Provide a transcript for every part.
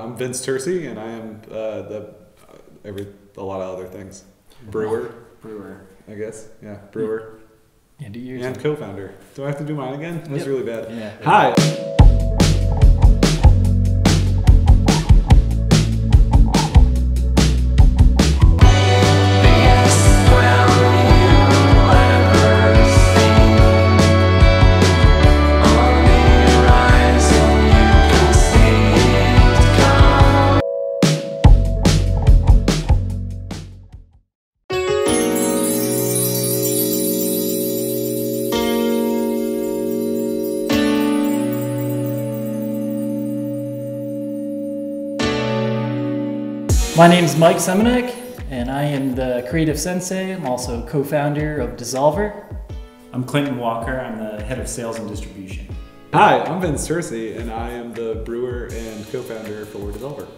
I'm Vince Tursi, and I am uh, the uh, every a lot of other things. Brewer, Brewer. I guess. Yeah, brewer Yeah, do yours. and co-founder. Do I have to do mine again? That's Yep. really bad. Yeah. Hi. My name is Mike Semenek, and I am the creative sensei. I'm also co-founder of DSSOLVR. I'm Clinton Walker. I'm the head of sales and distribution. Hi, I'm Vince Tursi, and I am the brewer and co-founder for DSSOLVR.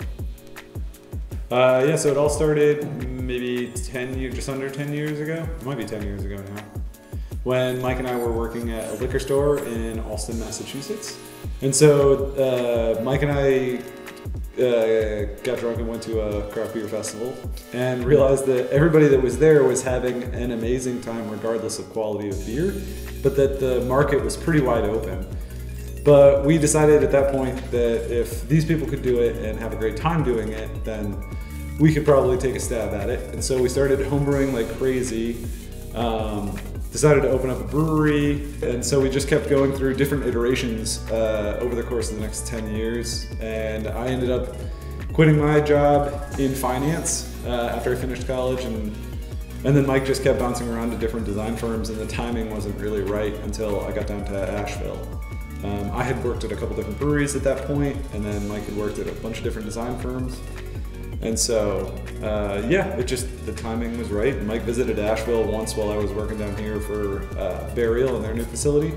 Uh, yeah, so it all started maybe 10 years, just under 10 years ago. It might be 10 years ago now. When Mike and I were working at a liquor store in Allston, Massachusetts. And so uh, Mike and I uh, got drunk and went to a craft beer festival and realized that everybody that was there was having an amazing time regardless of quality of beer, but that the market was pretty wide open. But we decided at that point that if these people could do it and have a great time doing it, then we could probably take a stab at it. And so we started homebrewing like crazy. Um, decided to open up a brewery, and so we just kept going through different iterations uh, over the course of the next 10 years. And I ended up quitting my job in finance uh, after I finished college, and and then Mike just kept bouncing around to different design firms, and the timing wasn't really right until I got down to Asheville. Um, I had worked at a couple different breweries at that point, and then Mike had worked at a bunch of different design firms. And so, uh, yeah, it just the timing was right. Mike visited Asheville once while I was working down here for uh, Burial in their new facility,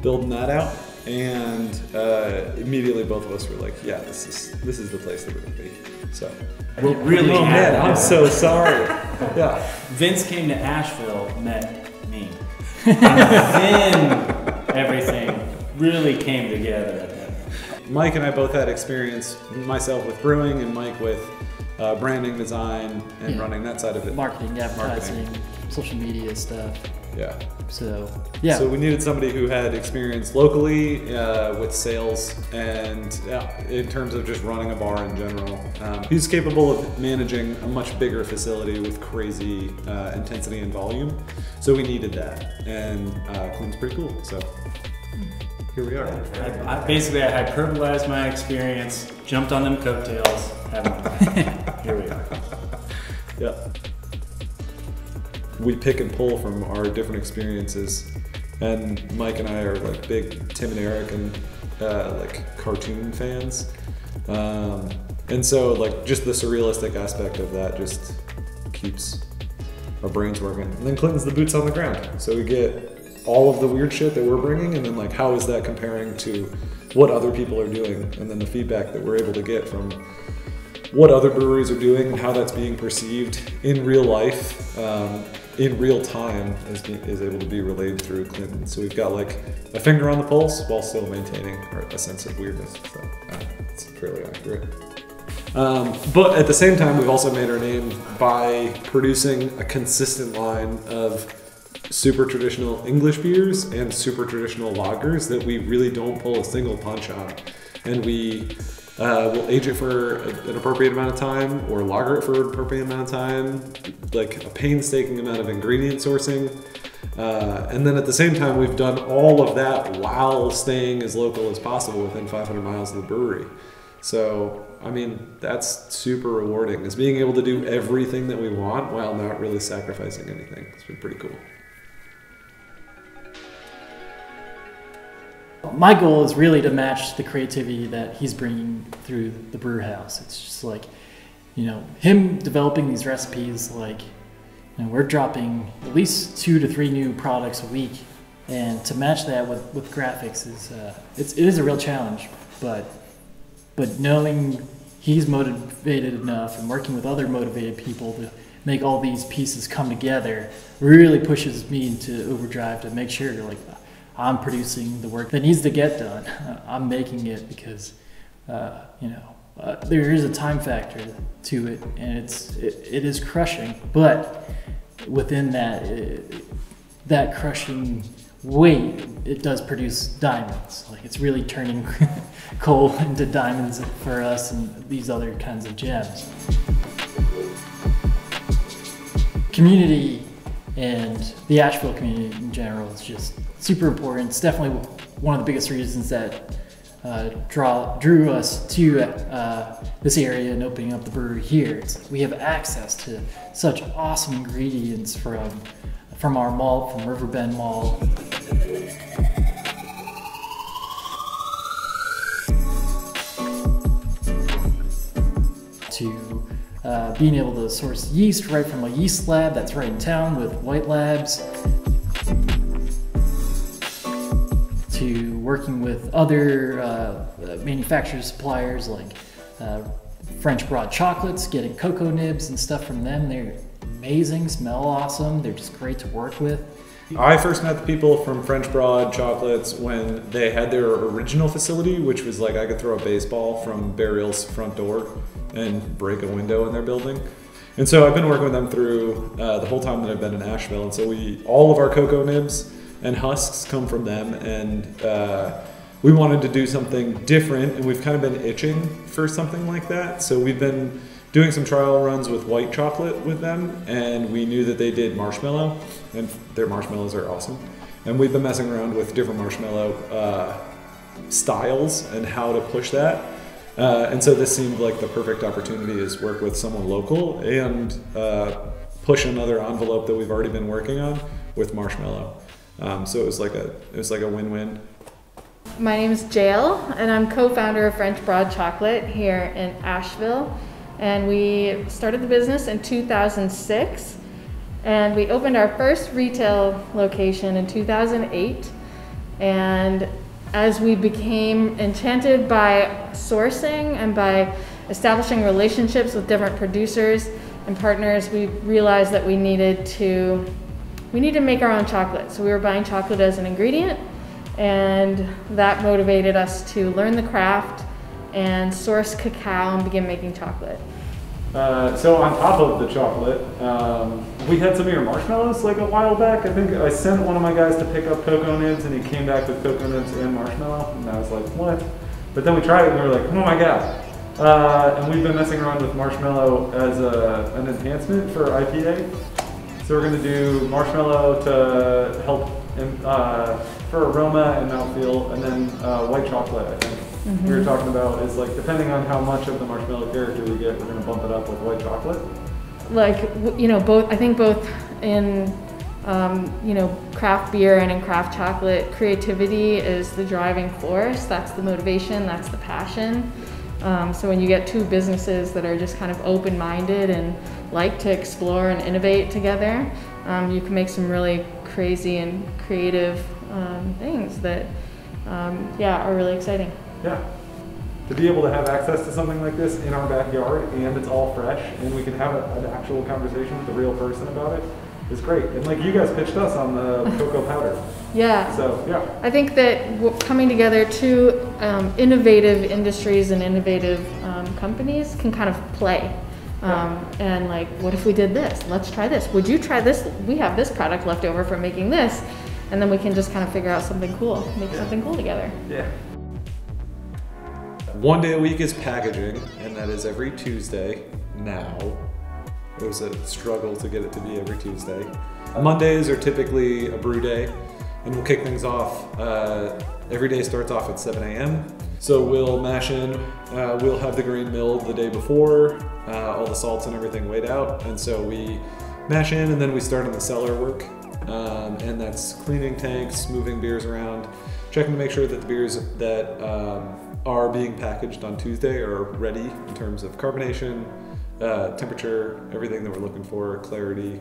building that out. And uh, immediately, both of us were like, "Yeah, this is this is the place that we're gonna be." So, We're really oh man, I'm so sorry. Yeah, Vince came to Asheville, met me. and then everything really came together at that point. Mike and I both had experience, myself with brewing and Mike with uh, branding, design, and Yeah. running that side of it. Marketing, advertising, social media stuff. Yeah. So yeah, So we needed somebody who had experience locally uh, with sales and yeah, in terms of just running a bar in general. Um, he's capable of managing a much bigger facility with crazy uh, intensity and volume. So we needed that, and uh, Clinton's pretty cool. So here we are. I, I, basically, I hyperbolized my experience, jumped on them coattails. Here we are. Yeah. We pick and pull from our different experiences, and Mike and I are like big Tim and Eric and uh, like cartoon fans, um, and so like just the surrealistic aspect of that just keeps our brains working. And then Clinton's the boots on the ground, so we get all of the weird shit that we're bringing, and then like how is that comparing to what other people are doing, and then the feedback that we're able to get from what other breweries are doing and how that's being perceived in real life, um, in real time, is, is able to be relayed through Clinton. So we've got like a finger on the pulse while still maintaining a sense of weirdness. So uh, it's fairly accurate. Um, but at the same time, we've also made our name by producing a consistent line of super traditional English beers and super traditional lagers that we really don't pull a single punch on. And we uh, will age it for an appropriate amount of time or lager it for an appropriate amount of time, like a painstaking amount of ingredient sourcing. Uh, and then at the same time, we've done all of that while staying as local as possible within 500 miles of the brewery. So, I mean, that's super rewarding, is being able to do everything that we want while not really sacrificing anything. It's been pretty cool. My goal is really to match the creativity that he's bringing through the brew house. It's just like, you know, him developing these recipes. Like, you know, we're dropping at least two to three new products a week, and to match that with, with graphics is uh, it's it is a real challenge. But but knowing he's motivated enough and working with other motivated people to make all these pieces come together really pushes me into overdrive to make sure like I'm producing the work that needs to get done. I'm making it because uh, you know uh, there is a time factor to it, and it's it, it is crushing. But within that uh, that crushing weight, it does produce diamonds. Like it's really turning coal into diamonds for us and these other kinds of gems. Community and the Asheville community in general is just super important. It's definitely one of the biggest reasons that uh, draw drew us to uh, this area and opening up the brewery here. It's, we have access to such awesome ingredients from from our malt, from Riverbend Malt. To uh, being able to source yeast right from a yeast lab that's right in town with White Labs. To working with other uh, manufacturers, suppliers like uh, French Broad Chocolates, getting cocoa nibs and stuff from them. They're amazing, smell awesome, they're just great to work with. I first met the people from French Broad Chocolates when they had their original facility, which was like I could throw a baseball from Burial's front door and break a window in their building. And so I've been working with them through uh, the whole time that I've been in Asheville. And so we, all of our cocoa nibs and husks come from them. And uh, we wanted to do something different, and we've kind of been itching for something like that. So we've been doing some trial runs with white chocolate with them, and we knew that they did marshmallow, and their marshmallows are awesome. And we've been messing around with different marshmallow uh, styles and how to push that. Uh, and so this seemed like the perfect opportunity is work with someone local and uh, push another envelope that we've already been working on with marshmallow. Um, so it was like a it was like a win-win. My name is Jael, and I'm co-founder of French Broad Chocolate here in Asheville. And we started the business in 2006, and we opened our first retail location in 2008. And as we became enchanted by sourcing and by establishing relationships with different producers and partners, we realized that we needed to we need to make our own chocolate. So we were buying chocolate as an ingredient, and that motivated us to learn the craft and source cacao and begin making chocolate. Uh, so on top of the chocolate, um, we had some of your marshmallows like a while back. I think I sent one of my guys to pick up cocoa nibs, and he came back with cocoa nibs and marshmallow, and I was like, what? But then we tried it, and we were like, oh my god. Uh, and we've been messing around with marshmallow as a, an enhancement for IPA. So we're going to do marshmallow to help uh, for aroma and mouthfeel, and then uh, white chocolate, I think. Mm-hmm. We were talking about is like depending on how much of the marshmallow character we get, we're going to bump it up with white chocolate. Like you know, both I think both in um, you know craft beer and in craft chocolate, creativity is the driving force. That's the motivation. That's the passion. Um, so when you get two businesses that are just kind of open-minded and like to explore and innovate together, um, you can make some really crazy and creative um, things that, um, yeah, are really exciting. Yeah. To be able to have access to something like this in our backyard and it's all fresh and we can have a, an actual conversation with a real person about it is great. And like you guys pitched us on the cocoa powder. Yeah. So, yeah. I think that coming together two um, innovative industries and innovative um, companies can kind of play. Um, and like, what if we did this? Let's try this. Would you try this? We have this product left over from making this. And then we can just kind of figure out something cool, make yeah. something cool together. Yeah. One day a week is packaging, and that is every Tuesday now. It was a struggle to get it to be every Tuesday. Mondays are typically a brew day, and we'll kick things off. Uh, every day starts off at 7 a.m. So we'll mash in, uh, we'll have the grain milled the day before, uh, all the salts and everything weighed out, and so we mash in and then we start on the cellar work. Um, and that's cleaning tanks, moving beers around, checking to make sure that the beers that um, are being packaged on Tuesday are ready in terms of carbonation, uh, temperature, everything that we're looking for, clarity.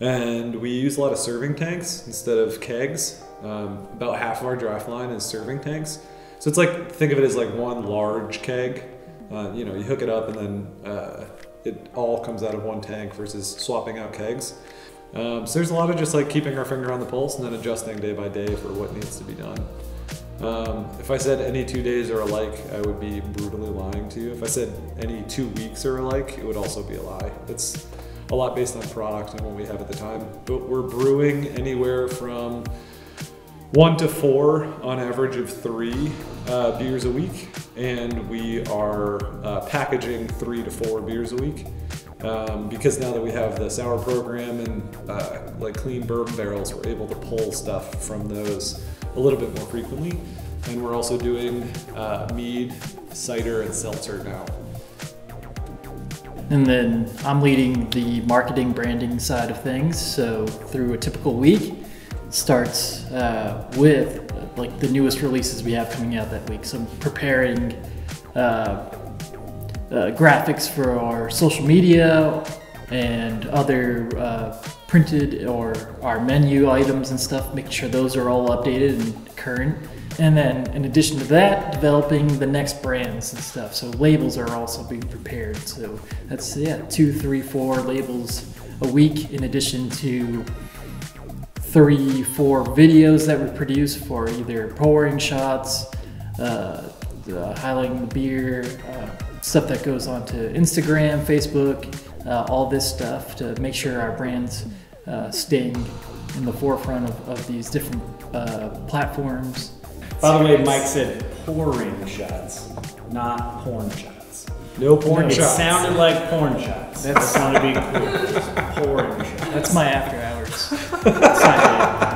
And we use a lot of serving tanks instead of kegs. Um, about half of our draft line is serving tanks. So it's like, think of it as like one large keg. Uh, you know, you hook it up and then uh, it all comes out of one tank versus swapping out kegs. Um, so there's a lot of just like keeping our finger on the pulse and then adjusting day by day for what needs to be done. Um, if I said any two days are alike, I would be brutally lying to you. If I said any two weeks are alike, it would also be a lie. It's a lot based on product and what we have at the time. But we're brewing anywhere from one to four on average of three uh, beers a week, and we are uh, packaging three to four beers a week. Um, because now that we have the sour program and uh, like clean bourbon barrels, we're able to pull stuff from those a little bit more frequently. And we're also doing uh, mead, cider, and seltzer now. And then I'm leading the marketing branding side of things. So through a typical week, it starts uh, with like the newest releases we have coming out that week. So I'm preparing uh, uh, graphics for our social media and other uh, printed or our menu items and stuff, make sure those are all updated and current. And then, in addition to that, developing the next brands and stuff. So labels are also being prepared. So that's yeah, two, three, four labels a week, in addition to three, four videos that we produce for either pouring shots, uh, uh, highlighting the beer, uh, stuff that goes onto Instagram, Facebook, uh, all this stuff to make sure our brands uh, staying in the forefront of, of these different uh, platforms. By the way, Mike said pouring shots, not porn shots. No porn it shots. It sounded like porn shots. That's- That's want to be clear. It was pouring shots. That's my after hours. side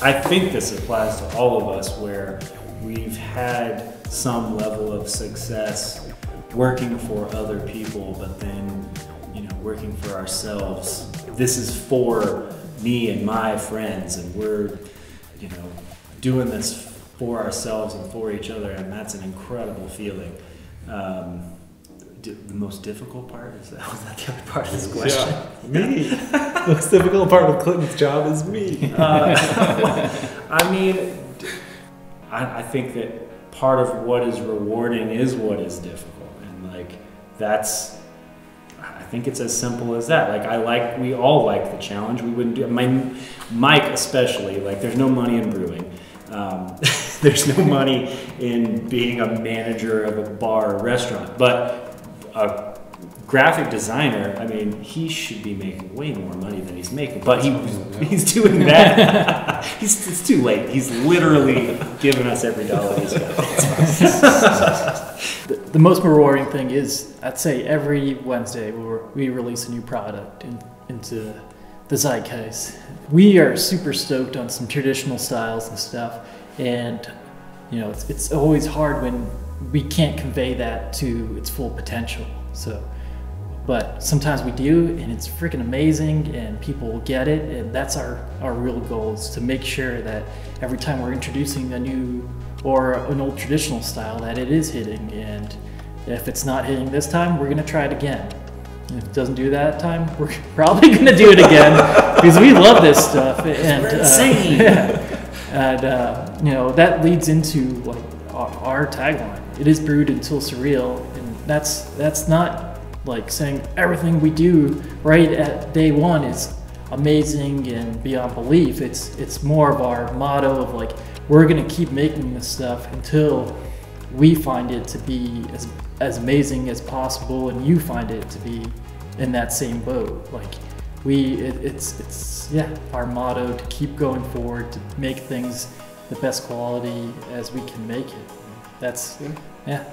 I think this applies to all of us where we've had some level of success working for other people, but then, you know, working for ourselves. This is for me and my friends, and we're, you know, doing this for ourselves and for each other, and that's an incredible feeling. Um, the most difficult part is that was that the other part of this question? Yeah, me. the most difficult part of Clinton's job is me. Uh, I mean, I think that part of what is rewarding is what is difficult, and like that's. I think it's as simple as that. Like I like, we all like the challenge. We wouldn't do my Mike especially. Like there's no money in brewing. Um, there's no money in being a manager of a bar or restaurant, but a graphic designer, I mean, he should be making way more money than he's making, but he he's doing that. he's it's too late. He's literally giving us every dollar he's got. The, the most rewarding thing is, I'd say every Wednesday we, we release a new product in, into the zeitgeist. We are super stoked on some traditional styles and stuff, and you know it's, it's always hard when we can't convey that to its full potential. So, but sometimes we do, and it's freaking amazing, and people will get it, and that's our our real goal is to make sure that every time we're introducing a new or an old traditional style that it is hitting and if it's not hitting this time we're going to try it again if it doesn't do that time we're probably going to do it again because we love this stuff and We're uh, insane. yeah. and uh, you know that leads into like our, our tagline it is brewed until surreal and that's that's not like saying everything we do right at day one is amazing and beyond belief. It's it's more of our motto of like we're gonna keep making this stuff until we find it to be as as amazing as possible and you find it to be in that same boat. Like we it, it's it's yeah our motto to keep going forward to make things the best quality as we can make it. That's yeah